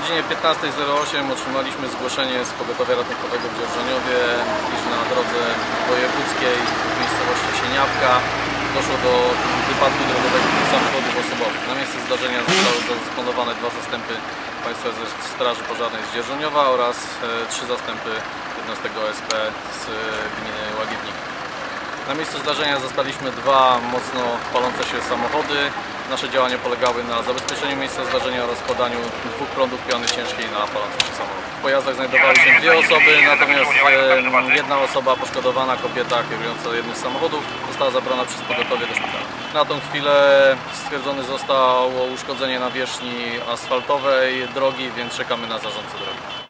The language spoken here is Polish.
godzinie 15.08 otrzymaliśmy zgłoszenie z pogotowia ratunkowego w Dzierżoniowie, iż na drodze wojewódzkiej w miejscowości Sieniawka doszło do wypadku drogowego samochodów osobowych. Na miejsce zdarzenia zostały zadysponowane dwa zastępy Państwowej Straży Pożarnej z Dzierżoniowa oraz e, trzy zastępy jednostek OSP z. Na miejscu zdarzenia zastaliśmy dwa mocno palące się samochody. Nasze działania polegały na zabezpieczeniu miejsca zdarzenia oraz podaniu dwóch prądów piany ciężkiej na palący się. W pojazdach znajdowały się dwie osoby, natomiast jedna osoba poszkodowana, kobieta kierująca jednym z samochodów, została zabrana przez pogotowie do szpitala. Na tą chwilę stwierdzone zostało uszkodzenie nawierzchni asfaltowej drogi, więc czekamy na zarządcę drogi.